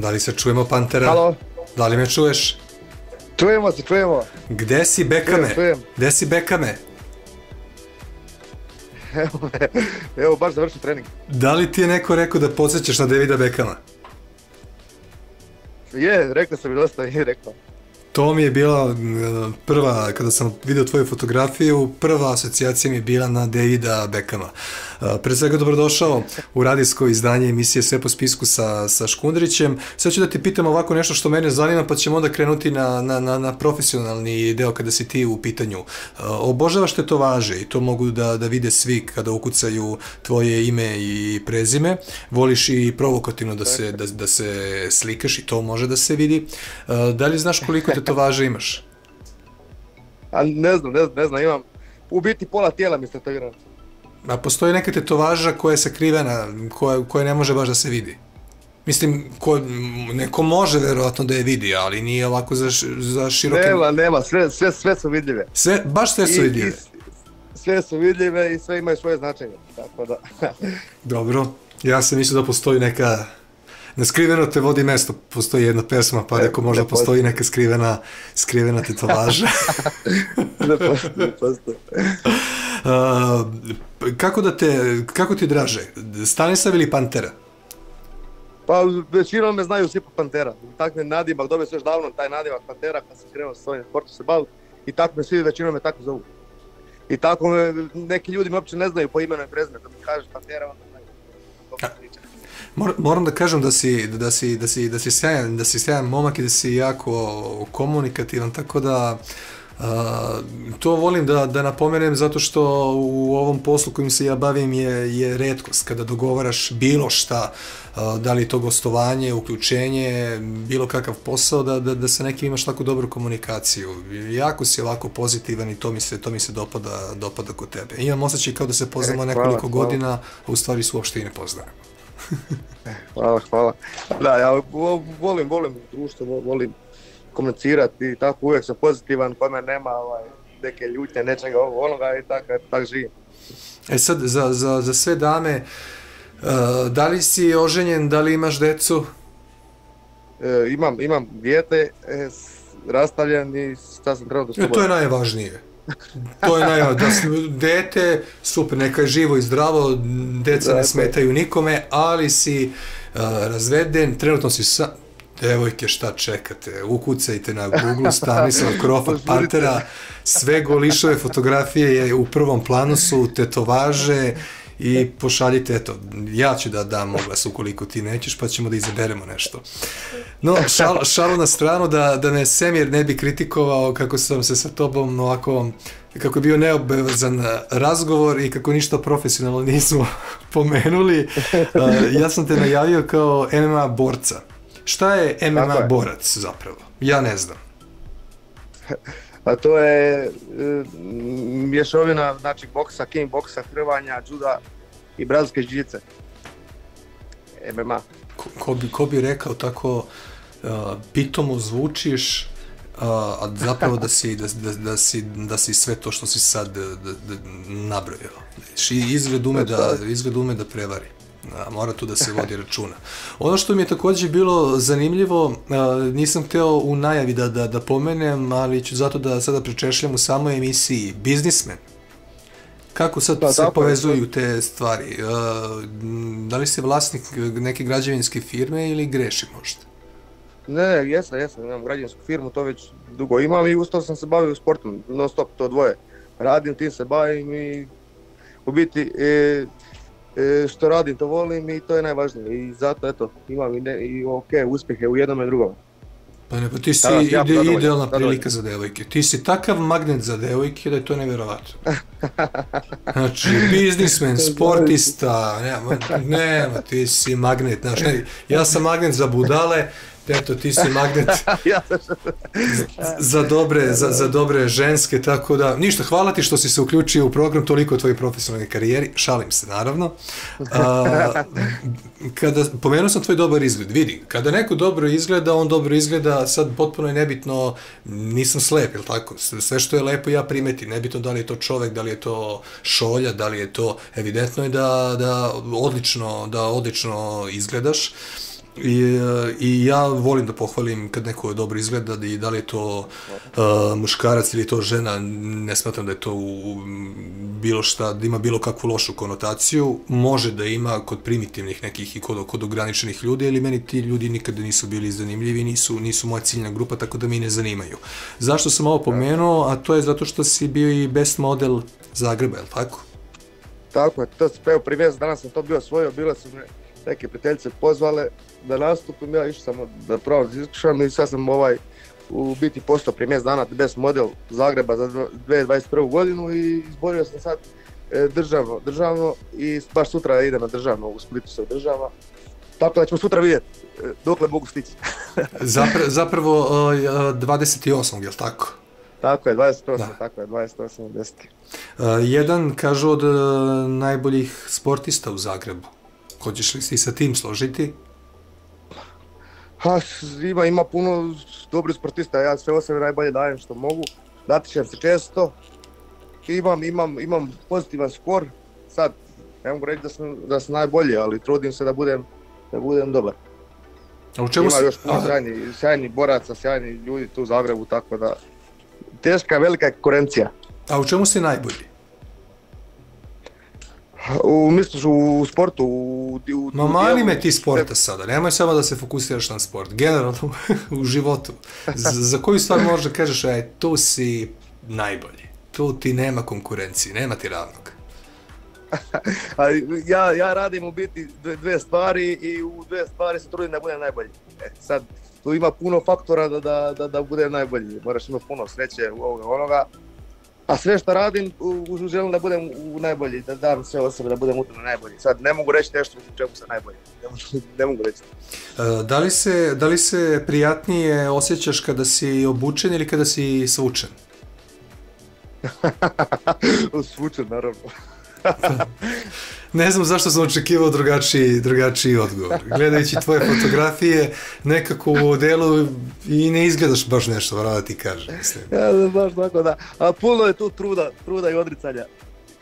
Da li se čujemo, Pantera? Halo? Da li me čuješ? Čujemo se, čujemo. Gde si, Bekame? Čujem, čujem. Gde si, Bekame? Evo, me, evo baš završio trening. Da li ti je neko rekao da podsjećaš na Davida Bekama? Je, rekao sam mi dosta, je rekao. To mi je bila mm, prva, kada sam vidio tvoju fotografiju, prva asocijacija mi je bila na Davida Bekama. Pre svega dobrodošao u radijsko izdanje emisije Sve po spisku sa, sa Škundrićem. Sad ću da ti pitam ovako nešto što mene zanima, pa ćemo onda krenuti na, na, na, na profesionalni deo kada si ti u pitanju. Obožavaš te to važe i to mogu da, da vide svi kada ukucaju tvoje ime i prezime. Voliš i provokativno da se, da, da se slikaš i to može da se vidi. Da li znaš koliko te to važe imaš? A ne znam, ne znam, ne znam, imam u biti pola tijela mi se to igram. A postoji neka tetovaža koja je sakrivena, koja, koja ne može baš da se vidi. Mislim, ko, neko može verovatno da je vidi, ali nije ovako za, za široke... Nema, nema, sve, sve, sve su vidljive. Sve, baš sve su vidljive? I, i, sve su vidljive i sve imaju svoje značenje, tako da... Dobro, ja sam mislio da postoji neka... Na skriveno te vodi mesto, postoji jedna pesma, pa rekao možda postoji neka skrivena, skrivena tetovaža. ne postoji, ne postoji. Uh, kako da te, kako ti draže? Stanislav ili Pantera? Pa većinom me znaju svi po Pantera. Tak me nadimak, dobio se još davno taj nadimak Pantera kad sam krenuo sa svojim sportom se baviti. I tako me svi većinom me tako zovu. I tako me, neki ljudi me uopće ne znaju po imenu i prezime. Kad mi kažeš Pantera, onda znaju. Moram da kažem da si, da si, da si, da si sjajan, da si sjajan momak i da si jako komunikativan, tako da uh, to volim da, da napomenem zato što u ovom poslu kojim se ja bavim je, je redkost kada dogovaraš bilo šta, da li to gostovanje, uključenje, bilo kakav posao, da, da, da sa nekim imaš tako dobru komunikaciju. Jako si ovako pozitivan i to mi se, to mi se dopada, dopada kod tebe. Imam osjećaj kao da se poznamo e, nekoliko hvala, godina, hvala. a u stvari su uopšte i ne poznajemo. hvala, hvala. Da, ja volim, volim društvo, volim komunicirati i tako uvijek sam pozitivan, kod mene nema ovaj, neke ljutnje, nečega onoga i tako, tako živim. E sad, za, za, za sve dame, uh, da li si oženjen, da li imaš decu? E, imam, imam djete, e, rastavljen i sad sam trebao da. E, to je najvažnije. To je najvažnije. Da si dete, super, neka je živo i zdravo, deca ne smetaju nikome, ali si uh, razveden, trenutno si sa, Devojke, šta čekate? Ukucajte na Google Stanislav Krofat Pantera. Sve golišove fotografije je u prvom planu su tetovaže i pošaljite, eto, ja ću da dam oglas ukoliko ti nećeš, pa ćemo da izaberemo nešto. No, šal, šalo na stranu da, da me Semir ne bi kritikovao kako sam se sa tobom ovako, kako je bio neobavezan razgovor i kako ništa profesionalno nismo pomenuli. Ja sam te najavio kao MMA borca. Šta je MMA je. borac zapravo? Ja ne znam. A to je e, mješovina, znači boksa, king boksa, hrvanja, juda i brazilske žice. MMA. Ko, ko, bi, ko bi rekao tako uh, pitomo zvučiš, uh, a zapravo da si, da, da, da, si, da si sve to što si sad da, da, da nabrojao. Izgled ume da, izgled ume da prevari. A, mora tu da se vodi računa. Ono što mi je također bilo zanimljivo, nisam hteo u najavi da, da, da pomenem, ali ću zato da sada prečešljam u samoj emisiji Biznismen. Kako sad pa, se povezuju je. te stvari? Da li si vlasnik neke građevinske firme ili greši možda? Ne, jesam, jesam, imam građevinsku firmu, to već dugo imam i ustao sam se bavio sportom, non stop, to dvoje. Radim, tim se bavim i u biti, e, što radim to volim i to je najvažnije i zato eto imam i, ne, i ok uspjehe u jednom i drugom. Pa ne, pa ti si da, ide, ja idealna prilika za devojke. Ti si takav magnet za devojke da je to nevjerovatno. Znači, biznismen, sportista, nema, nema, ti si magnet. Znaš, ne, ja sam magnet za budale, eto ti si magnet. Za dobre za, za dobre ženske tako da ništa hvala ti što si se uključio u program toliko o tvojoj profesionalnoj karijeri šalim se naravno. A, kada pomenuo sam tvoj dobar izgled vidi kada neko dobro izgleda on dobro izgleda sad potpuno je nebitno nisam slep ili tako? Sve što je lepo ja primetim nebitno da li je to čovjek da li je to šolja da li je to evidentno je da da odlično da odlično izgledaš I, eh, I ja volim da pohvalim kad neko dobro izgleda i da li je to uh, muškarac ili je to žena, ne smatram da je to u bilo šta, da ima bilo kakvu lošu konotaciju, može da ima kod primitivnih nekih i kod, kod ograničenih ljudi, ali meni ti ljudi nikada nisu bili zanimljivi, nisu, nisu moja ciljna grupa, tako da mi ne zanimaju. Zašto sam ovo pomenuo? A to je zato što si bio i best model Zagreba, je li tako? Tako je, to se peo privez, danas sam to bio osvojio, bila su me neke prijateljice pozvale da nastupim, ja išao sam da probam da iskušam i sad sam ovaj u biti postao prije mjesec dana best model Zagreba za 2021. godinu i izborio sam sad e, državno, državno i baš sutra idem na državno, u Splitu se održava. Tako da ćemo sutra vidjeti e, dokle mogu stići. Zapra, zapravo uh, 28. je li tako? Tako je, 28. Da. Tako je, 28. 10. Uh, jedan, kažu, od uh, najboljih sportista u Zagrebu. Hoćeš li si sa tim složiti? Ha, ima, ima puno dobrih sportista, ja sve o najbolje dajem što mogu. Datičem se često, imam, imam, imam pozitivan skor, sad ne mogu reći da sam, da sam najbolji, ali trudim se da budem, da budem dobar. A u čemu ima još puno sjajni, sjajni boraca, sjajni ljudi tu u Zagrebu, tako da teška, velika konkurencija. A u čemu si najbolji? U, misliš u sportu? U, u, Ma mani me ti sporta sada, nemoj samo da se fokusiraš na sport, generalno u životu. za, za koju stvar možeš da kažeš, aj, tu si najbolji, tu ti nema konkurencije, nema ti ravnog. ja, ja radim u biti dve, dve stvari i u dve stvari se trudim da budem najbolji. E, sad, tu ima puno faktora da, da, da, da budem najbolji, moraš imati puno sreće u ovoga onoga, A sve što radim, u, želim da budem u najbolji, da dam sve osobe da budem u tome najbolji. Sad ne mogu reći nešto u čemu sam najbolji, ne mogu, ne mogu reći. Uh, da, li se, da li se prijatnije osjećaš kada si obučen ili kada si svučen? svučen, naravno. ne znam zašto sam očekivao drugačiji, drugačiji odgovor. Gledajući tvoje fotografije, nekako u delu i ne izgledaš baš nešto, vrlo da ti kažem. Mislim. Ja, baš tako da. A puno je tu truda, truda i odricanja.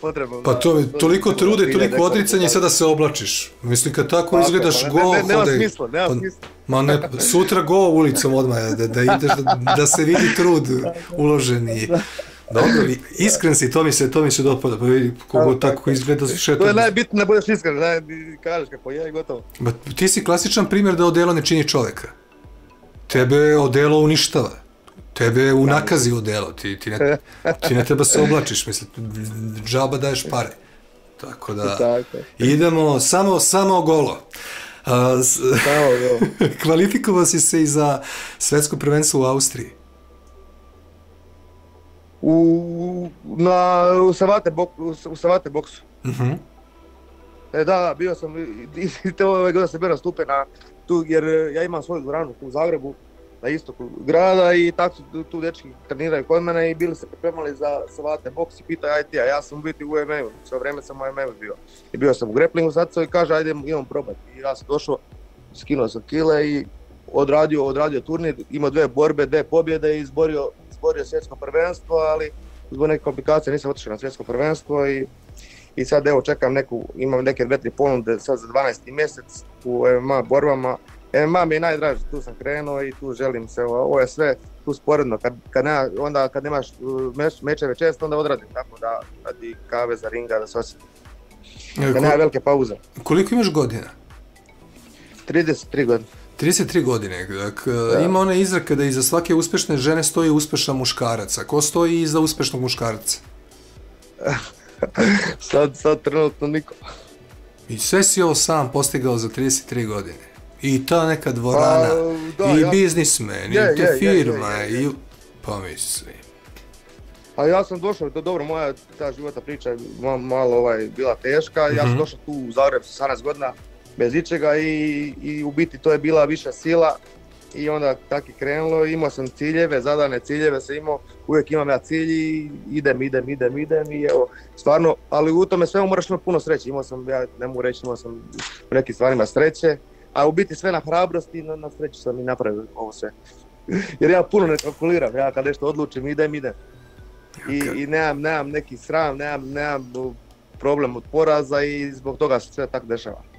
Potrebno, pa to, da, toliko to, trude, toliko odricanja i sada se oblačiš. Mislim, kad tako, tako izgledaš pa, go, ne, ne, nema smisla, nema pa, smisla. Ma ne, sutra go ulicom odmah, da, da ideš, da, da se vidi trud uloženi. Dobro, iskren si, to mi se, to mi se dopada, pa vidi kogo tako izgleda šetom. To je najbitno da budeš iskren, da kažeš kako je i gotovo. Ba, ti si klasičan primjer da odelo ne čini čoveka. Tebe odelo uništava. Tebe u nakazi odelo, ti, ti, ne, ti ne treba se oblačiš, misli, džaba daješ pare. Tako da, tako. idemo samo, samo golo. S, samo golo. kvalifikovao si se i za svetsko prvenstvo u Austriji u, na, u Savate, bok, u Savate boksu. Uh mhm. -huh. E da, bio sam, i, i te ove godine sam bio na stupe na, tu, jer ja imam svoju dvoranu u Zagrebu, na istoku grada i tako su tu dečki treniraju kod mene i bili se pripremali za Savate boks i pitaju aj ti, a ja sam biti u MMA-u, sve vreme sam u MMA-u bio. I bio sam u grapplingu sad i kaže ajde imam probati. I ja sam došao, skinuo sam kile i odradio, odradio turnir, imao dve borbe, dve pobjede i izborio izborio svjetsko prvenstvo, ali zbog neke komplikacije nisam otišao na svjetsko prvenstvo i i sad evo čekam neku, imam neke dve, tri ponude sad za 12. mjesec u MMA borbama. MMA mi je najdraži, tu sam krenuo i tu želim se, ovo je sve tu sporedno, kad, kad nema, onda kad nemaš uh, meč, mečeve često, onda odradim, tako da radi kave za ringa, da se osjeti. Da nema velike pauze. Koliko imaš godina? 33 godine. 33 godine. Dak, da. Ima ona izraka da iza svake uspešne žene stoji uspešan muškarac. A ko stoji iza uspešnog muškarca? sad, sad trenutno niko. I sve si ovo sam postigao za 33 godine. I ta neka dvorana, pa, da, i ja, biznismen, je, i te firma, je, je, je, je. i... Pa misli. A ja sam došao, to dobro, moja ta života priča je malo ovaj, bila teška. Mm -hmm. Ja sam mhm. došao tu u Zagreb sa 17 godina, bez ičega i, i u biti to je bila viša sila i onda tako je krenulo, imao sam ciljeve, zadane ciljeve sam imao, uvijek imam ja cilj i idem, idem, idem, idem i evo, stvarno, ali u tome svemu moraš imati puno sreće, imao sam, ja ne mogu reći, imao sam u nekim stvarima sreće, a u biti sve na hrabrosti i na, na sreću sam i napravio ovo sve. Jer ja puno ne kalkuliram, ja kad nešto odlučim, idem, idem. I, okay. i nemam, nemam neki sram, nemam, nemam problem od poraza i zbog toga se sve tako dešava.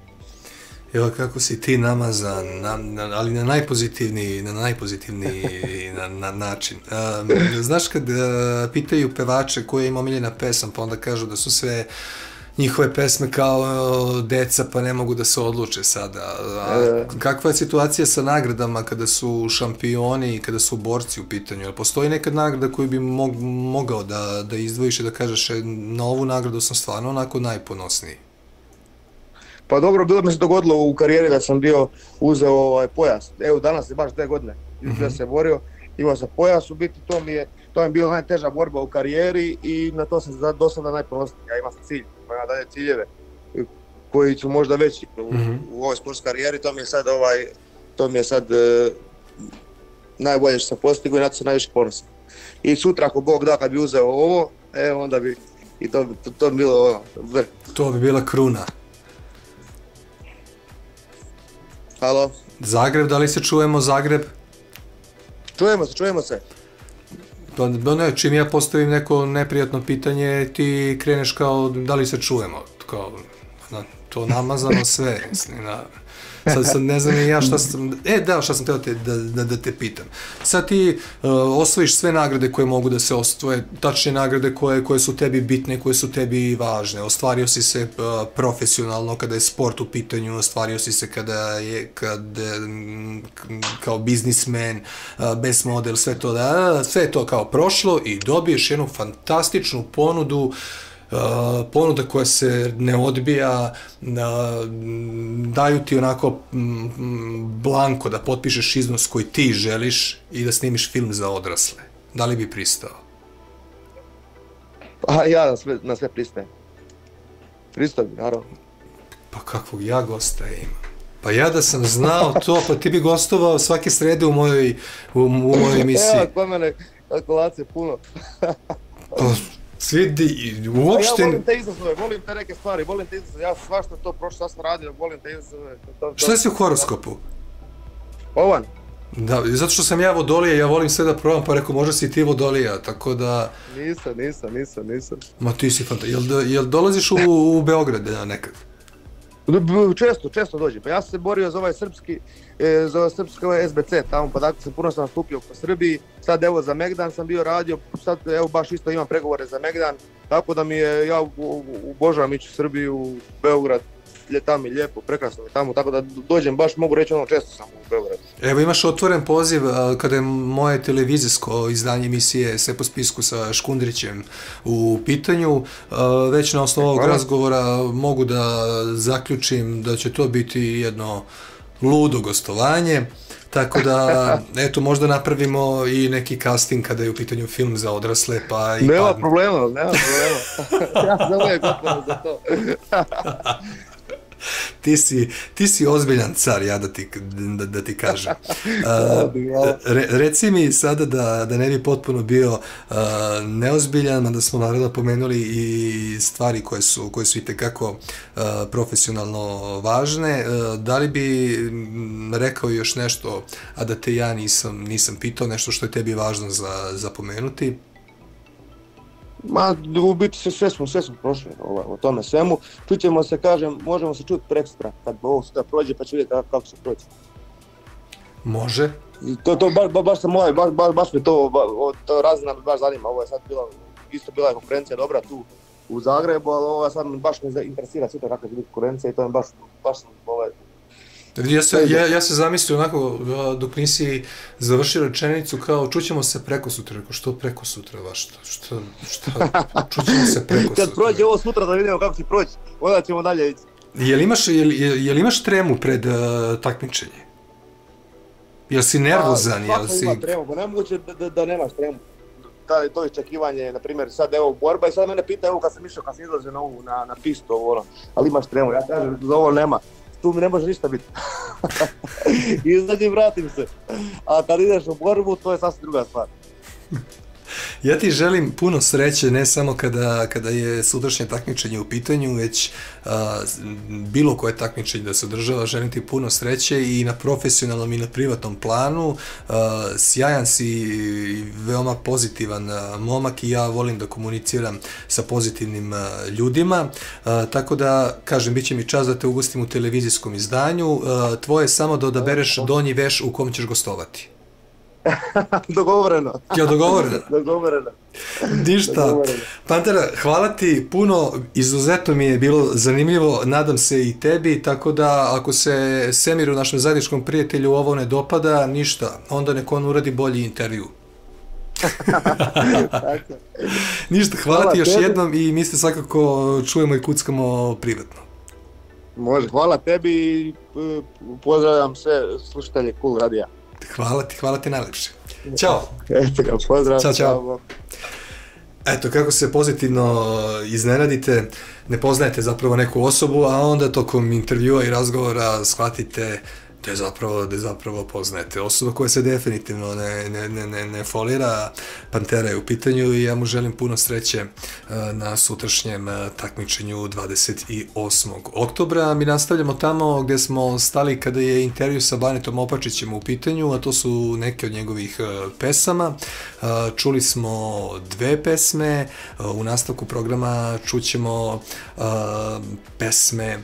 Evo kako si ti namazan, na, na, ali na najpozitivniji, na najpozitivniji na, na način. Um, znaš kad uh, pitaju pevače koja im omiljena pesam, pa onda kažu da su sve njihove pesme kao uh, deca pa ne mogu da se odluče sada. A, e. kakva je situacija sa nagradama kada su šampioni i kada su borci u pitanju? Jel postoji neka nagrada koju bi mog, mogao da, da izdvojiš i da kažeš e, na ovu nagradu sam stvarno onako najponosniji? Pa dobro, bilo mi se dogodilo u karijeri da sam bio uzeo ovaj pojas. Evo danas je baš te godine, mm -hmm. se borio, imao sam pojas, u biti to mi je, to je bila najteža borba u karijeri i na to sam do sada najponosniji. Ja imam cilj, imam dalje ciljeve koji su možda veći u, mm -hmm. u ovoj sportskoj karijeri, to mi je sad ovaj, to mi je sad e, najbolje što sam postigao i na to sam najviše ponosan. I sutra ako Bog da kad bi uzeo ovo, e, onda bi i to, to, to bi bilo ono, vrh. To bi bila kruna. Halo. Zagreb, da li se čujemo Zagreb? Čujemo se, čujemo se. Pa ne, čim ja postavim neko neprijatno pitanje, ti kreneš kao da li se čujemo, kao na, to namazano sve, mislim, na, sad, sad ne znam ja šta sam, e da, šta sam teo te, da, da, da te pitam. Sad ti uh, osvojiš sve nagrade koje mogu da se ostvoje, tačne nagrade koje, koje su tebi bitne, koje su tebi važne. Ostvario si se uh, profesionalno kada je sport u pitanju, ostvario si se kada je, kad, kao biznismen, e, uh, best model, sve to, da, sve to kao prošlo i dobiješ jednu fantastičnu ponudu uh, Uh, ponuda koja se ne odbija, uh, daju ti onako mm, blanko da potpišeš iznos koji ti želiš i da snimiš film za odrasle. Da li bi pristao? Pa ja na sve, na sve pristajem. Pristao bi, naravno. Pa kakvog ja gosta imam? Pa ja da sam znao to, pa ti bi gostovao svake srede u mojoj, u, u mojoj emisiji. Evo, kod mene kalkulacije puno. pa, Svidi, uopšte... Ja volim te izazove, volim te neke stvari, volim te izazove, ja svašta to prošlo, šta sam radio, volim te izazove. To, to, šta si u horoskopu? Ovan. Da, zato što sam ja vodolija, ja volim sve da probam, pa rekao, možda si ti vodolija, tako da... Nisam, nisam, nisam, nisam. Ma ti si fanta... Jel, jel dolaziš u, u Beograd nekad? Često, često dođe. Pa ja sam se borio za ovaj srpski, e, za ovaj srpski ovaj SBC tamo, pa dakle sam puno sam nastupio po Srbiji. Sad evo za Megdan sam bio radio, sad evo baš isto imam pregovore za Megdan. Tako da mi je, ja obožavam ići u Srbiju, u Beograd, je tamo lijepo, prekrasno je tamo, tako da dođem, baš mogu reći ono često sam u Beogradu. Evo imaš otvoren poziv kada je moje televizijsko izdanje emisije sve po spisku sa Škundrićem u pitanju. Već na osnovu ovog razgovora mogu da zaključim da će to biti jedno ludo gostovanje. Tako da, eto, možda napravimo i neki casting kada je u pitanju film za odrasle, pa i Nema problema, nema problema. ja sam uvijek za to. Ti, si, ti si ozbiljan car, ja da ti, da, da ti kažem. Uh, re, reci mi sada da, da ne bi potpuno bio uh, neozbiljan, mada smo naravno pomenuli i stvari koje su, koje su i tekako uh, profesionalno važne. Uh, da li bi rekao još nešto, a da te ja nisam, nisam pitao, nešto što je tebi važno za, za pomenuti? Ma, u biti se sve smo, sve smo prošli ovaj, o tome svemu. Čućemo se, kažem, možemo se čuti prekstra, kad ovo sve prođe, pa će vidjeti kako, se prođe. Može. I to, to baš, ba, baš sam ovaj, baš, baš, baš me to, ba, to razina me baš zanima. Ovo je sad bila, isto bila je konkurencija dobra tu u Zagrebu, ali ovo sad baš me interesira sve to kakva će biti konkurencija i to je baš, baš sam ovaj, Ja se, ja, ja se zamislio onako, dok nisi završio rečenicu, kao, čućemo se preko sutra. Rekao, što preko sutra, vaš, šta, šta, čućemo se preko sutra. Kad prođe ovo sutra da vidimo kako će proći, onda ćemo dalje ići. Jel imaš, jel, jel, jel imaš tremu pred uh, takmičenje? Jel si nervozan, pa, jel si... Ima tremu, pa nemoguće da, da, da nemaš tremu. Ta, to iščekivanje, na primjer, sad evo borba i sad mene pita, evo kad sam išao, kad sam izlazio na, ovu, na, na pistu, ovo, ono, ali imaš tremu, ja kažem, za ovo nema tu mi ne može ništa biti. Izađem, vratim se. A kad ideš u borbu, to je sasvim druga stvar. Ja ti želim puno sreće, ne samo kada, kada je sutrašnje takmičenje u pitanju, već a, bilo koje takmičenje da se održava, želim ti puno sreće i na profesionalnom i na privatnom planu. A, sjajan si i veoma pozitivan momak i ja volim da komuniciram sa pozitivnim a, ljudima. A, tako da, kažem, bit će mi čas da te ugostim u televizijskom izdanju. A, tvoje samo da odabereš donji veš u kom ćeš gostovati. dogovoreno. Ja, dogovoreno. dogovoreno. Ništa. Pantera, hvala ti puno, izuzetno mi je bilo zanimljivo, nadam se i tebi, tako da ako se Semiru, našem zajedničkom prijatelju, ovo ne dopada, ništa, onda neko on uradi bolji intervju. ništa, hvala, hvala ti još tebi. jednom i mi se svakako čujemo i kuckamo privatno. Može, hvala tebi i e, pozdravljam sve slušatelje Cool Radija. Hvala ti, hvala ti najlepše. Ćao. Eto ga, pozdrav. Ćao, čao. Eto, kako se pozitivno iznenadite, ne poznajete zapravo neku osobu, a onda tokom intervjua i razgovora shvatite da je zapravo, da je zapravo poznajete. Osoba koja se definitivno ne, ne, ne, ne, ne folira, Pantera je u pitanju i ja mu želim puno sreće e, na sutrašnjem e, takmičenju 28. oktobra. Mi nastavljamo tamo gdje smo stali kada je intervju sa Banetom Opačićem u pitanju, a to su neke od njegovih e, pesama. Čuli smo dve pesme, u nastavku programa čućemo pesme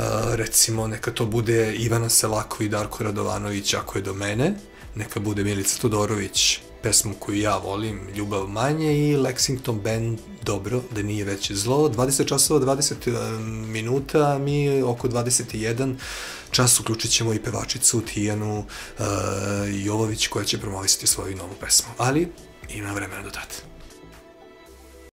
Eh, recimo neka to bude Ivana Selako i Darko Radovanović ako je do mene, neka bude Milica Todorović pesmu koju ja volim, Ljubav manje i Lexington Band Dobro, da nije veće zlo. 20 časova, 20 eh, minuta, mi oko 21 čas uključit ćemo i pevačicu Tijanu uh, Jovović koja će promovisati svoju novu pesmu. Ali ima vremena do tada.